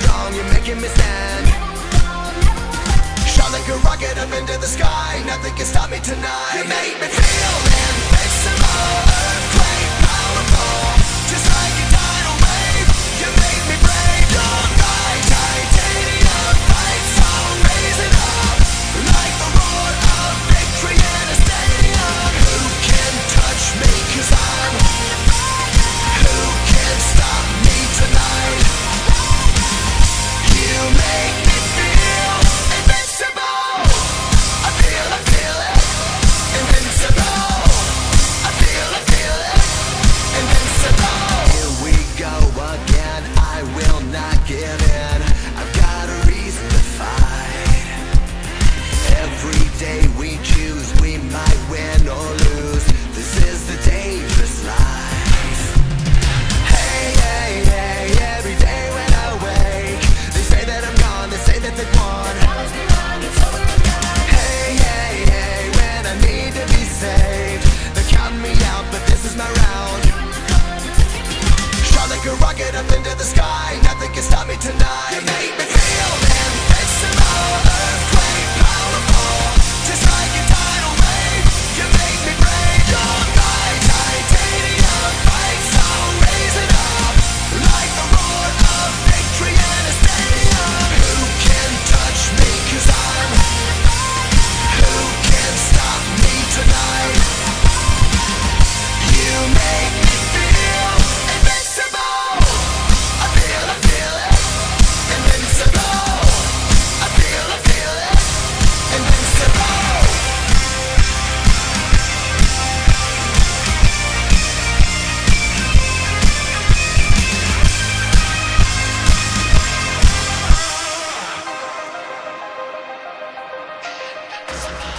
strong, you're making me stand. Shot like a rocket up into the sky Nothing can stop me tonight. You make me feel tonight. Christ.